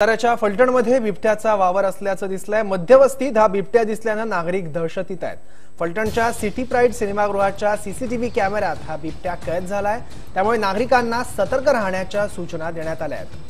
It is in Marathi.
साताऱ्याच्या फलटणमध्ये बिबट्याचा वावर असल्याचं दिसलंय. मध्यवस्तीत हा बिबट्या दिसल्यानं नागरिक दहशतीत आहेत. फलटणच्या सिटी प्राईड सिनेमागृहाच्या सीसीटीव्ही कॅमेऱ्यात हा बिबट्या कैद झालाय. त्यामुळे नागरिकांना सतर्क राहण्याच्या सूचना देण्यात आल्या आहेत.